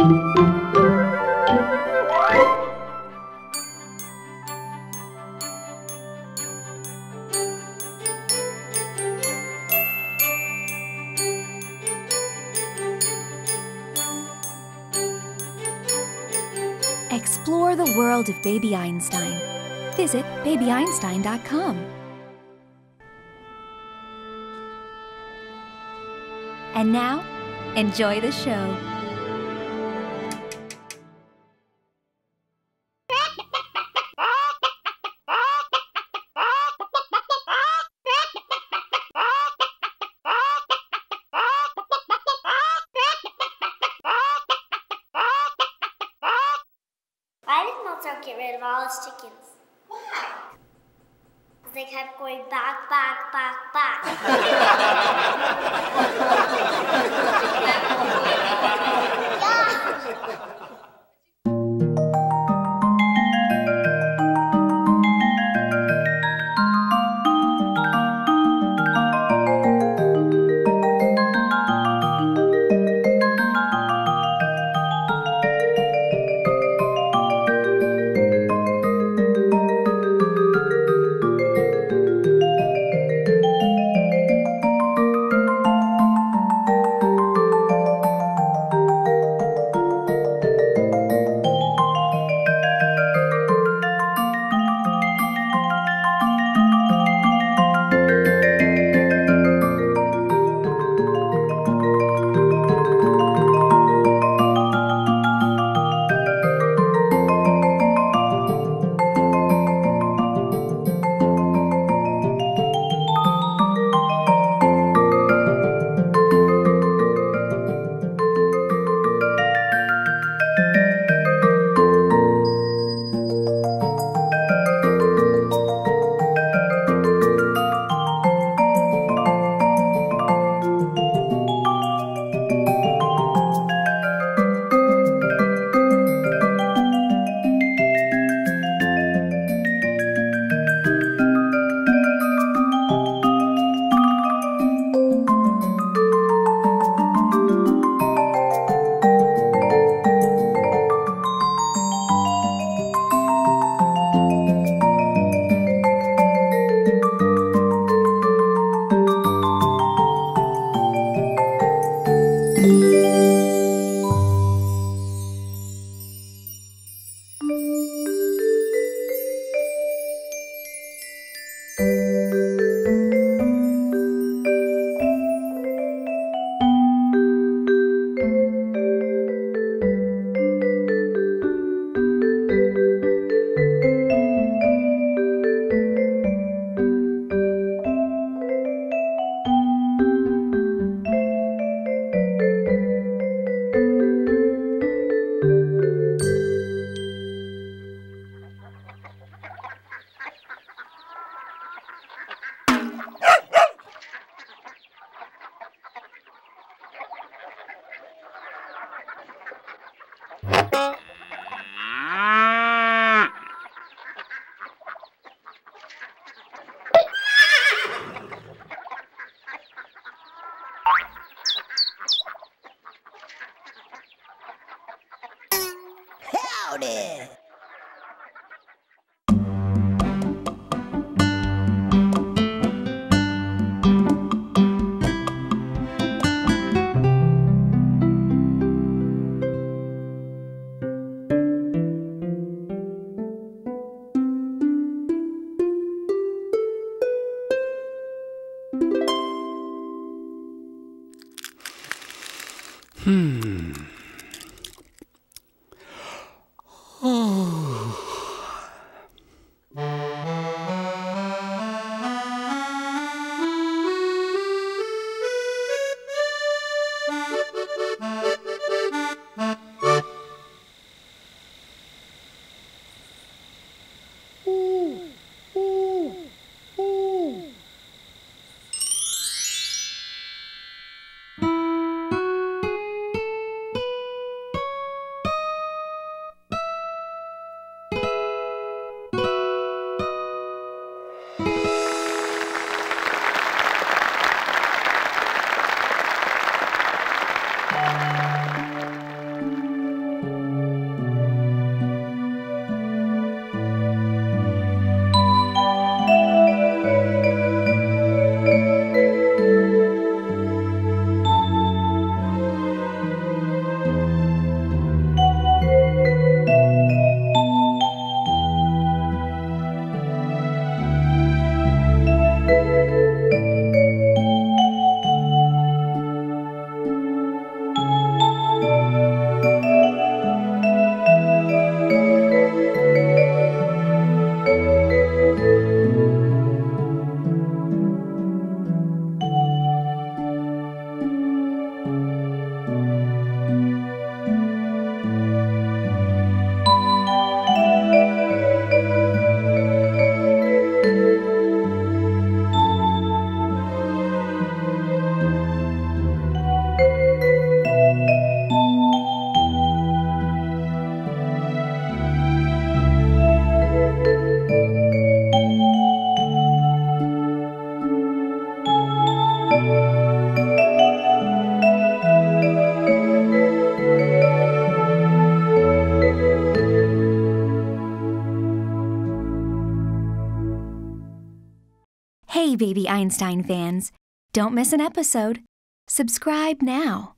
Explore the world of Baby Einstein. Visit babyeinstein.com. And now, enjoy the show. Get rid of all his chickens? Why? Because they kept going back, back, back, back. yeah. Hmm. Einstein fans, don't miss an episode. Subscribe now.